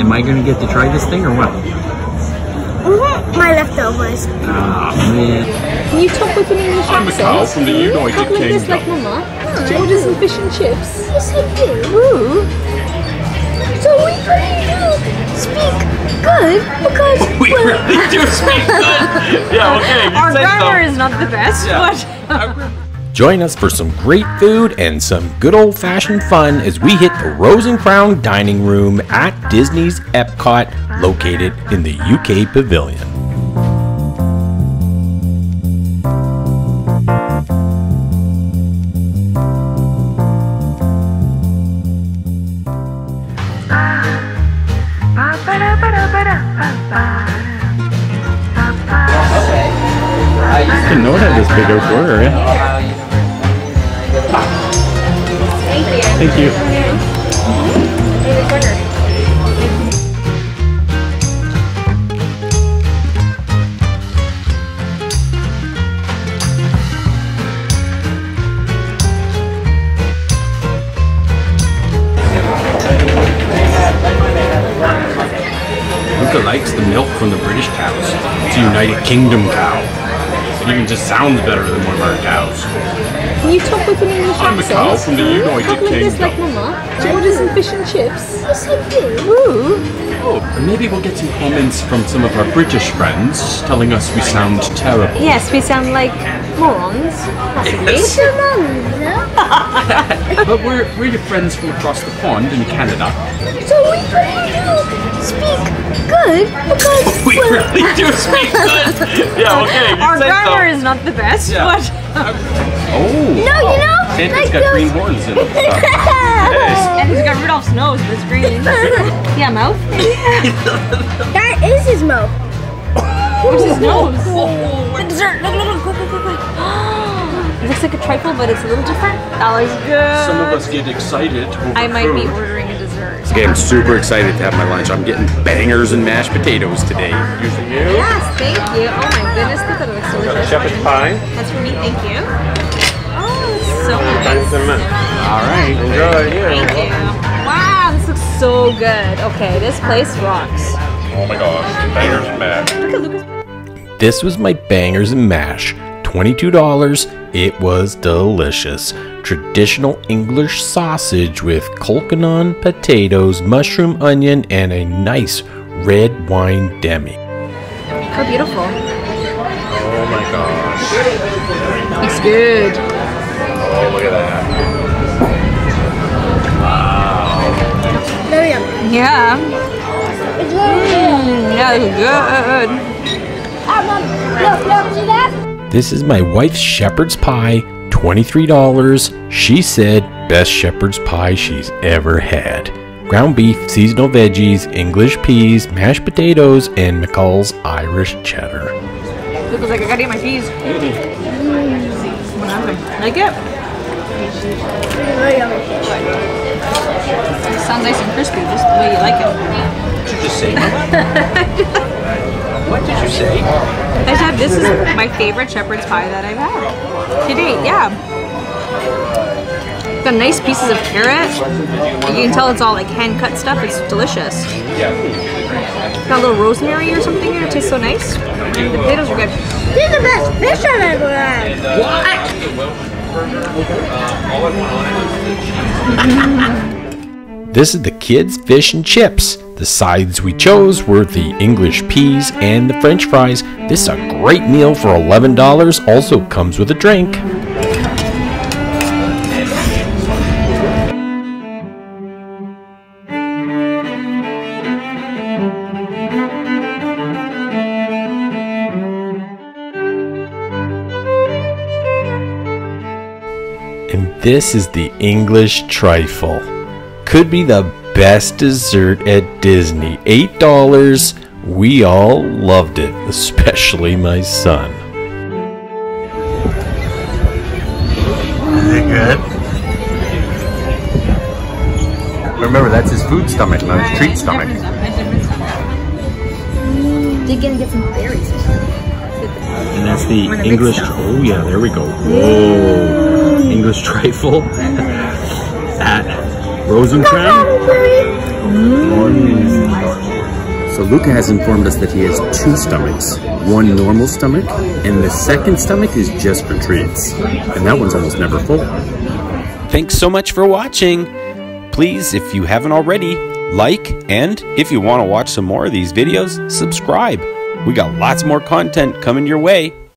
Am I gonna get to try this thing or what? Mhm, My leftovers. Ah, man. Can you talk with an English I'm accent? Macau from the United Talk like this, like Kingdom. Mama. Do you order some fish and chips? Yes, I do. Ooh. So we really do speak good because We really do speak good. Yeah, okay. Our grammar so. is not the best, Yeah. but Join us for some great food and some good old fashioned fun as we hit the Rose and Crown Dining Room at Disney's Epcot, located in the UK Pavilion. I didn't know it had this big outdoor area. Thank you. Luca likes the milk from the British cows. It's a United Kingdom cow. It even just sounds better than one of our cows. Can you talk with an English I'm accent? Macau from the United Talk like this, like Mama. Do you order some fish and chips? yes, I do. Ooh. Oh, maybe we'll get some comments from some of our British friends telling us we sound terrible. Yes, we sound like morons. Possibly. Yes. Mama. But we're, we're your friends from across the pond in Canada. So we really do speak good because We really do speak good. Yeah, okay. Our said so. grammar is not the best, Yeah. but Oh. No, you know, Santa's like got those- green horns in it. Yes. and he's got Rudolph's nose, but it's green. yeah, mouth. that is his mouth. What's his nose? The dessert. Look, look, look, quick, quick, quick, quick. It looks like a trifle, but it's a little different. That looks good. Some of us get excited over I might be ordering a dessert. Okay, I'm super excited to have my lunch. I'm getting bangers and mashed potatoes today. Usually you. Yes, thank you. Oh my goodness, look at it looks delicious. Shepherd's pie. That's for me, thank you. It's so nice. All right. Enjoy. Thank you. Wow, this looks so good. Okay, this place rocks. Oh my gosh, bangers and mash. Look at Lucas. This was my bangers and mash. $22. It was delicious. Traditional English sausage with colcannon, potatoes, mushroom onion, and a nice red wine demi. How beautiful. Oh my gosh. It's good. Oh, look at that. Very yummy. Yeah. It's very good. Mm, yeah, it's good. Look, look, see that? This is my wife's shepherd's pie, $23. She said best shepherd's pie she's ever had. Ground beef, seasonal veggies, English peas, mashed potatoes, and McCall's Irish cheddar. Lucas like, I gotta eat my Like it? Very yummy. It sounds nice and crispy, just the way you like it. What did you just say? what did you say? I said this is my favorite shepherd's pie that I've had to date. Yeah. Got nice pieces of carrot. You can tell it's all like hand cut stuff. It's delicious. Yeah. Got a little rosemary or something in it. It tastes so nice. The potatoes are good. This is the best fish I've ever had. What? Ah. This is the kids' fish and chips. The sides we chose were the English peas and the french fries. This is a great meal for $11. Also comes with a drink. This is the English trifle. Could be the best dessert at Disney. $8. We all loved it, especially my son. Is it good? Remember, that's his food stomach, not his treat stomach. They're gonna get some berries. And that's the We're gonna mix English. Oh yeah, there we go. Whoa, English trifle at Rose and Crown? So Luca has informed us that he has two stomachs. One normal stomach, and the second stomach is just for treats. And that one's almost never full. Thanks so much for watching. Please, if you haven't already, like, and if you want to watch some more of these videos, subscribe. We got lots more content coming your way.